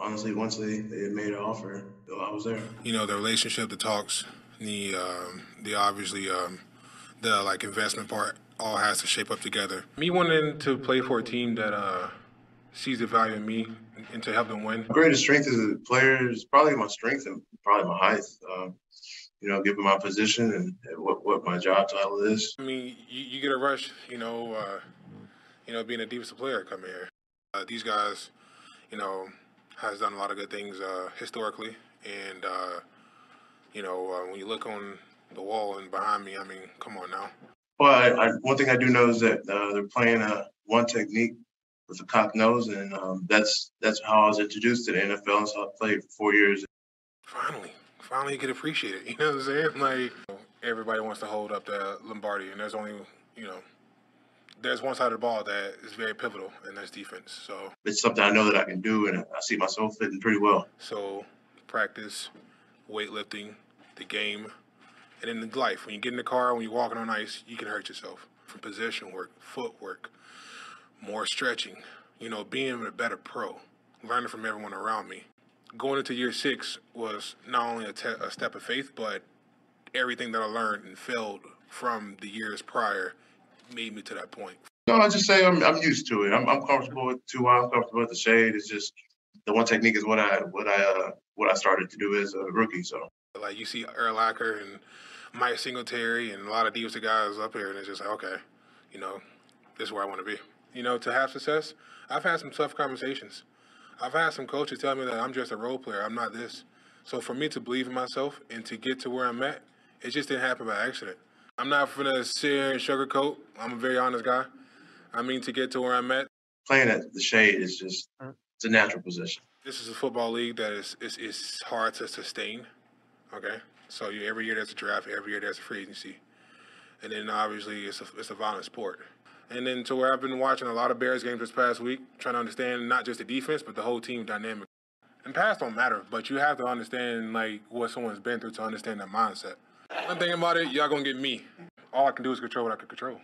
honestly, once they, they made an offer, I was there. You know, the relationship, the talks, the um, the obviously um, the like investment part all has to shape up together. Me wanting to play for a team that uh, sees the value in me and to help them win. My greatest strength as a player is probably my strength and probably my height. Um, you know, given my position and what, what my job title is. I mean, you, you get a rush, you know, uh, you know, being a defensive player coming here. Uh, these guys, you know, has done a lot of good things uh, historically, and uh, you know, uh, when you look on the wall and behind me, I mean, come on now. Well, I, I, one thing I do know is that uh, they're playing a one technique with a cock nose, and um, that's that's how I was introduced to the NFL. So I played for four years. Finally, finally, you could appreciate it. You know what I'm saying? Like everybody wants to hold up the Lombardi, and there's only you know there's one side of the ball that is very pivotal, and that's defense. So it's something I know that I can do, and I see myself fitting pretty well. So practice, weightlifting, the game, and in life. When you get in the car, when you're walking on ice, you can hurt yourself from position work, footwork, more stretching. You know, being a better pro, learning from everyone around me. Going into year six was not only a, te- a step of faith, but everything that I learned and failed from the years prior made me to that point? No, I just say I'm I'm used to it. I'm I'm comfortable with two. I'm comfortable with the shade. It's just the one technique is what I what I uh, what I started to do as a rookie. So like you see Urlacher and Mike Singletary and a lot of defensive guys up here, and it's just like okay, you know, this is where I want to be. You know, to have success, I've had some tough conversations. I've had some coaches tell me that I'm just a role player. I'm not this. So for me to believe in myself and to get to where I'm at, it just didn't happen by accident. I'm not gonna sit here and sugarcoat. I'm a very honest guy. I mean, to get to where I'm at. Playing at the shade is just it's a natural position. This is a football league that is is, is hard to sustain. Okay, so you, every year there's a draft, every year there's a free agency, and then obviously it's a it's a violent sport. And then to where I've been watching a lot of Bears games this past week, trying to understand not just the defense but the whole team dynamic. And past don't matter, but you have to understand like what someone's been through to understand that mindset. One thing about it, y'all gonna get me. All I can do is control what I can control.